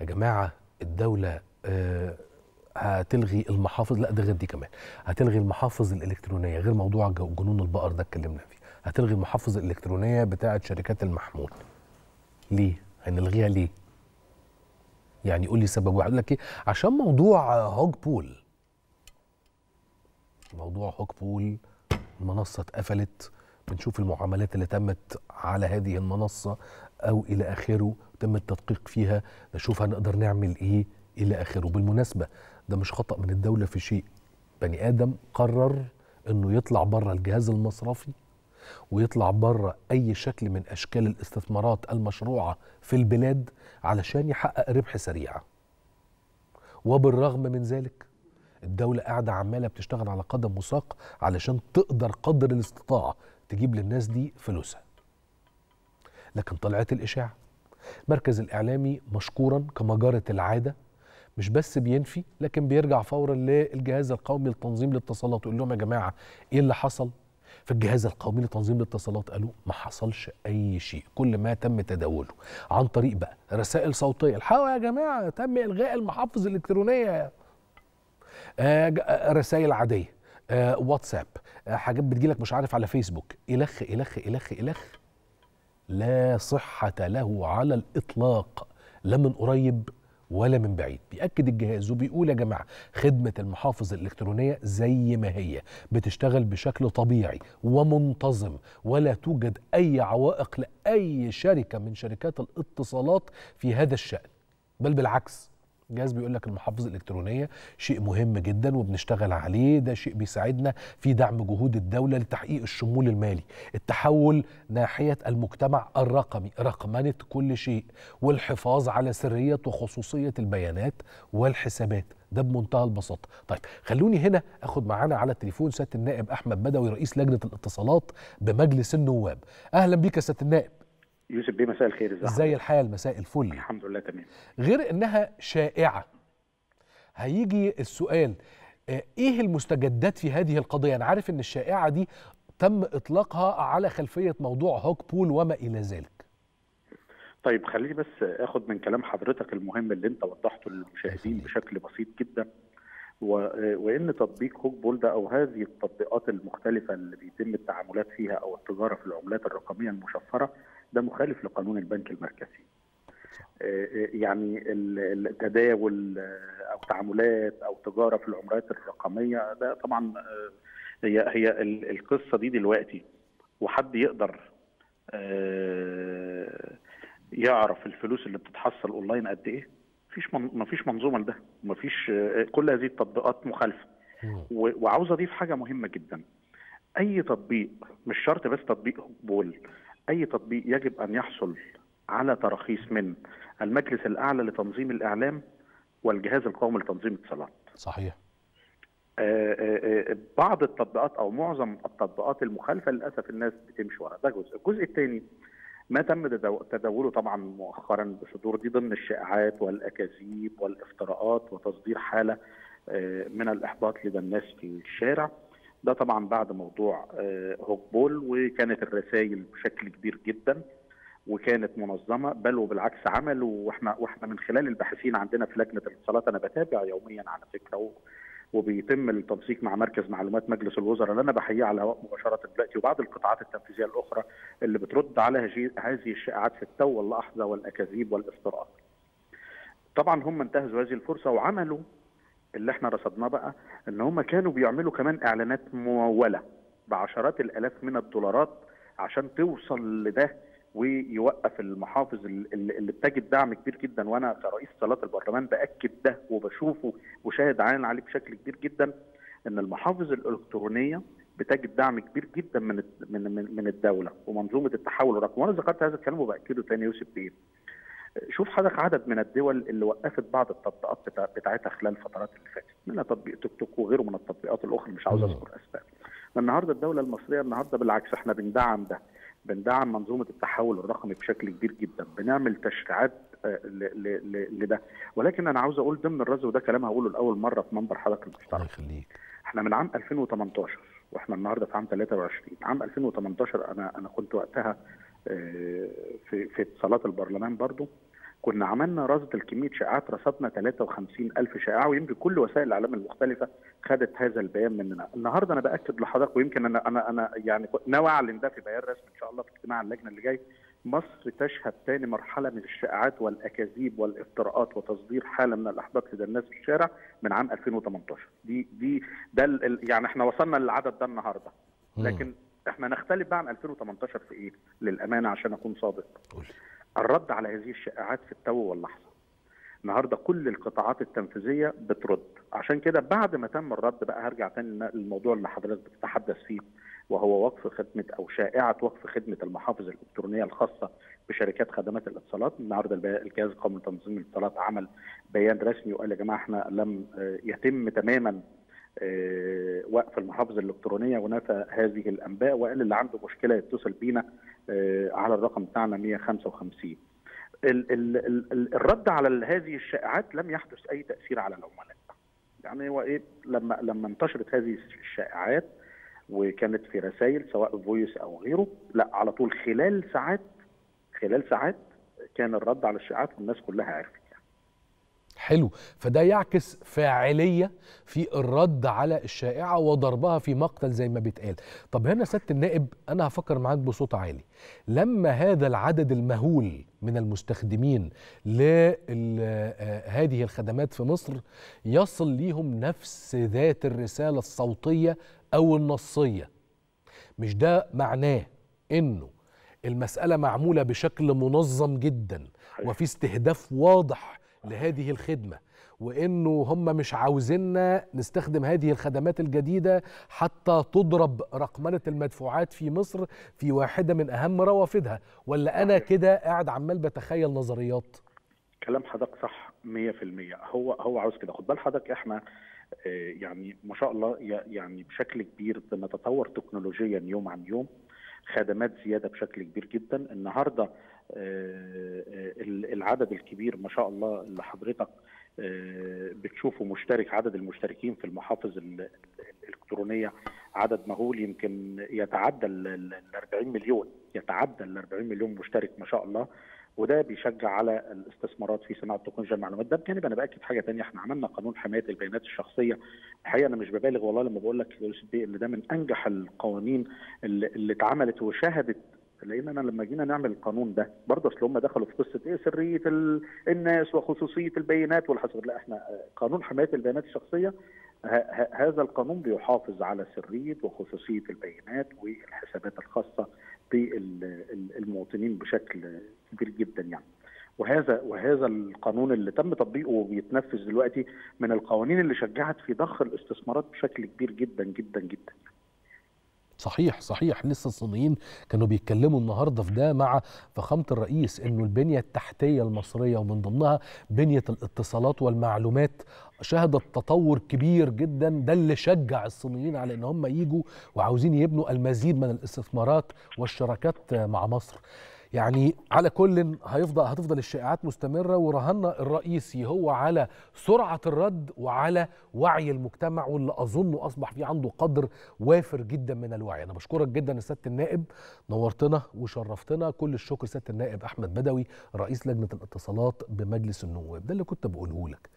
يا جماعة الدولة آه هتلغي المحافظ لا ده غير دي كمان. هتلغي المحافظ الإلكترونية غير موضوع جنون البقر ده اتكلمنا فيه. هتلغي المحافظ الإلكترونية بتاعة شركات المحمول. ليه؟ هنلغيها ليه؟ يعني قول لي سبب واحد. لك إيه عشان موضوع هوج بول موضوع هوج بول المنصة اتقفلت. بنشوف المعاملات اللي تمت على هذه المنصة. أو إلى آخره تم التدقيق فيها نشوف هنقدر نعمل إيه إلى آخره. بالمناسبة ده مش خطأ من الدولة في شيء. بني آدم قرر إنه يطلع بره الجهاز المصرفي ويطلع بره أي شكل من أشكال الاستثمارات المشروعة في البلاد علشان يحقق ربح سريع. وبالرغم من ذلك الدولة قاعدة عمالة بتشتغل على قدم وساق علشان تقدر قدر الاستطاعة تجيب للناس دي فلوسها. لكن طلعت الإشاعة. المركز الإعلامي مشكورا كما جرت العادة مش بس بينفي لكن بيرجع فورا للجهاز القومي لتنظيم الاتصالات. ويقول لهم يا جماعة إيه اللي حصل؟ فالجهاز القومي لتنظيم الاتصالات قالوا ما حصلش أي شيء كل ما تم تداوله. عن طريق بقى رسائل صوتية الحقوا يا جماعة تم إلغاء المحافظ الإلكترونية. آه، آه، رسائل عادية آه، واتساب حاجات بتجيلك مش عارف على فيسبوك. إلخ إلخ إلخ إلخ. لا صحة له على الإطلاق لا من قريب ولا من بعيد. بيأكد الجهاز وبيقول يا جماعة خدمة المحافظ الإلكترونية زي ما هي بتشتغل بشكل طبيعي ومنتظم ولا توجد أي عوائق لأي شركة من شركات الاتصالات في هذا الشأن. بل بالعكس الجهاز بيقول لك المحافظ الإلكترونية شيء مهم جدا وبنشتغل عليه ده شيء بيساعدنا في دعم جهود الدولة لتحقيق الشمول المالي. التحول ناحية المجتمع الرقمي رقمنة كل شيء والحفاظ على سرية وخصوصية البيانات والحسابات. ده بمنتهى البساطة. طيب خلوني هنا أخد معانا على التليفون سيادة النائب أحمد بدوي رئيس لجنة الاتصالات بمجلس النواب. أهلا بيك يا سيادة النائب. يوسف بيه مساء الخير إزاي حضرتك؟ الحال؟ مساء الفل. الحمد لله تمام. غير إنها شائعة. هيجي السؤال آه، إيه المستجدات في هذه القضية؟ أنا عارف إن الشائعة دي تم إطلاقها على خلفية موضوع هوك بول وما إلى ذلك. طيب خليني بس آخد من كلام حضرتك المهم اللي أنت وضحته للمشاهدين. بشكل بسيط جدا. و... وإن تطبيق هوك بول ده أو هذه التطبيقات المختلفة اللي بيتم التعاملات فيها أو التجارة في العملات الرقمية المشفرة ده مخالف لقانون البنك المركزي. آه، آه، يعني ال- التداول آه، أو تعاملات أو تجارة في العملات الرقمية ده طبعا هي هي ال- القصة دي دلوقتي وحد يقدر يعرف الفلوس اللي بتتحصل أونلاين قد إيه؟ مفيش من مفيش منظومة لده مفيش كل هذه التطبيقات مخالفة. وعاوز أضيف حاجة مهمة جدا. أي تطبيق مش شرط بس تطبيق بول أي تطبيق يجب أن يحصل على تراخيص من المجلس الأعلى لتنظيم الإعلام والجهاز القومي لتنظيم الاتصالات. صحيح. آه، آه، آه، بعض التطبيقات أو معظم التطبيقات المخالفة للأسف الناس بتمشي ورا ده جزء. الجزء الثاني ما تم تداو- تداوله طبعا مؤخرا بصدور دي ضمن الشائعات والأكاذيب والإفتراءات وتصدير حالة من الإحباط لدى الناس في الشارع. ده طبعا بعد موضوع آه، هوك بول وكانت الرسائل بشكل كبير جدا وكانت منظمة بل وبالعكس عملوا وإحنا وإحنا من خلال الباحثين عندنا في لجنة الاتصالات أنا بتابع يوميا على فكرة وبيتم التنسيق مع مركز معلومات مجلس الوزراء اللي أنا بحييه على الهواء مباشرة دلوقتي وبعض القطاعات التنفيذية الأخرى اللي بترد على هذه الشائعات في التو واللحظة والأكاذيب والإفتراءات. طبعا هم انتهزوا هذه الفرصة وعملوا اللي إحنا رصدناه بقى إن هم كانوا بيعملوا كمان إعلانات ممولة بعشرات الآلاف من الدولارات عشان توصل لده ويوقف المحافظ ال- ال- اللي بتجد دعم كبير جدا. وأنا كرئيس صلاة البرلمان بأكد ده وبشوفه وشاهد عين عليه بشكل كبير جدا إن المحافظ الإلكترونية بتجد دعم كبير جدا من من من, الدولة ومنظومة التحول الرقمي وأنا ذكرت هذا الكلام وبأكده تاني يوسف بيه. شوف حضرتك عدد من الدول اللي وقفت بعض التطبيقات بتاع بتاعتها خلال الفترات اللي فاتت. منها تطبيق تيك توك وغيره من التطبيقات الأخرى مش عاوز. أذكر أسباب. النهارده الدولة المصرية النهارده بالعكس إحنا بندعم ده. بندعم منظومة التحول الرقمي بشكل كبير جدا. بنعمل تشريعات آه، لده. ولكن أنا عاوز أقول ضمن الرز وده كلام هقوله لأول مرة في منبر حضرتك الله المحترم يخليك. إحنا من عام 2018 وإحنا النهارده في عام 23 عام 2018 أنا أنا كنت وقتها آه، في في صالات البرلمان برضو. كنا عملنا رصد لكمية شائعات رصدنا 53 ألف شائعة ويمكن كل وسائل الإعلام المختلفة خدت هذا البيان مننا. النهارده أنا بأكد لحضرتك ويمكن أنا أنا أنا يعني ناوي أعلن ده في بيان رسمي إن شاء الله في اجتماع اللجنة اللي جاي. مصر تشهد ثاني مرحلة من الشائعات والأكاذيب والافتراءات وتصدير حالة من الاحباط لدى الناس في الشارع من عام 2018 دي دي ده يعني إحنا وصلنا للعدد ده النهارده. لكن إحنا نختلف بقى عن 2018 في إيه؟ للأمانة عشان أكون صادق. الرد على هذه الشائعات في التو واللحظة. النهارده كل القطاعات التنفيذية بترد، عشان كده بعد ما تم الرد بقى هرجع تاني للموضوع اللي حضرتك بتتحدث فيه وهو وقف خدمة أو شائعة وقف خدمة المحافظ الإلكترونية الخاصة بشركات خدمات الاتصالات، النهارده الجهاز القومي لتنظيم الاتصالات عمل بيان رسمي وقال يا جماعة إحنا لم آه، يتم تماما وقف المحافظ الإلكترونية ونفى هذه الأنباء وقال اللي عنده مشكلة يتصل بينا آه، على الرقم بتاعنا 155 ال- ال- ال- ال- الرد على هذه الشائعات لم يحدث أي تأثير على العملاء. يعني هو إيه؟ لما لما انتشرت هذه الشائعات وكانت في رسائل سواء فويس أو غيره لا على طول خلال ساعات خلال ساعات كان الرد على الشائعات والناس كلها عرفت. حلو. فده يعكس فاعلية في الرد على الشائعة وضربها في مقتل زي ما بيتقال. طب هنا سياده النائب أنا هفكر معاك بصوت عالي. لما هذا العدد المهول من المستخدمين لهذه الخدمات في مصر يصل ليهم نفس ذات الرسالة الصوتية أو النصية. مش ده معناه إنه المسألة معمولة بشكل منظم جدا وفي استهداف واضح لهذه الخدمة وإنه هم مش عاوزيننا نستخدم هذه الخدمات الجديدة حتى تضرب رقمنة المدفوعات في مصر في واحدة من أهم روافدها. ولا أنا كده قاعد عمال بتخيل نظريات؟ كلام حضرتك صح 100% هو هو عاوز كده. خد بال حضرتك إحنا آه، يعني ما شاء الله يعني بشكل كبير بنتطور تكنولوجيا يوم عن يوم. خدمات زيادة بشكل كبير جدا. النهارده آه، آه، ال- العدد الكبير ما شاء الله اللي حضرتك آه، بتشوفه مشترك عدد المشتركين في المحافظ ال- ال- الإلكترونية عدد مهول. يمكن يتعدى ال 40 مليون يتعدى ال 40 مليون مشترك ما شاء الله. وده بيشجع على الاستثمارات في صناعة تكنولوجيا المعلومات. ده بجانب أنا بأكد حاجة تانية. إحنا عملنا قانون حماية البيانات الشخصية. الحقيقة أنا مش ببالغ والله لما بقول لك ان ده من أنجح القوانين اللي, اتعملت وشهدت. لأن أنا لما جينا نعمل القانون ده برضه أصل هم دخلوا في قصة إيه؟ سرية ال- الناس وخصوصية البيانات والحساب لا إحنا قانون حماية البيانات الشخصية هذا القانون بيحافظ على سرية وخصوصية البيانات والحسابات الخاصة بالمواطنين بشكل كبير جدا يعني. وهذا وهذا القانون اللي تم تطبيقه وبيتنفذ دلوقتي من القوانين اللي شجعت في ضخ الاستثمارات بشكل كبير جدا جدا جدا. صحيح صحيح. لسه الصينيين كانوا بيتكلموا النهارده في ده مع فخامة الرئيس إنه البنية التحتية المصرية ومن ضمنها بنية الاتصالات والمعلومات. شهدت تطور كبير جدا. ده اللي شجع الصينيين على إن هم يجوا وعاوزين يبنوا المزيد من الاستثمارات والشراكات مع مصر. يعني على كل هيفضل هتفضل الشائعات مستمرة ورهنا الرئيسي هو على سرعة الرد وعلى وعي المجتمع واللي اظنه أصبح في عنده قدر وافر جدا من الوعي. أنا بشكرك جدا يا سيادة النائب. نورتنا وشرفتنا. كل الشكر سيادة النائب أحمد بدوي رئيس لجنة الاتصالات بمجلس النواب. ده اللي كنت بقوله لك.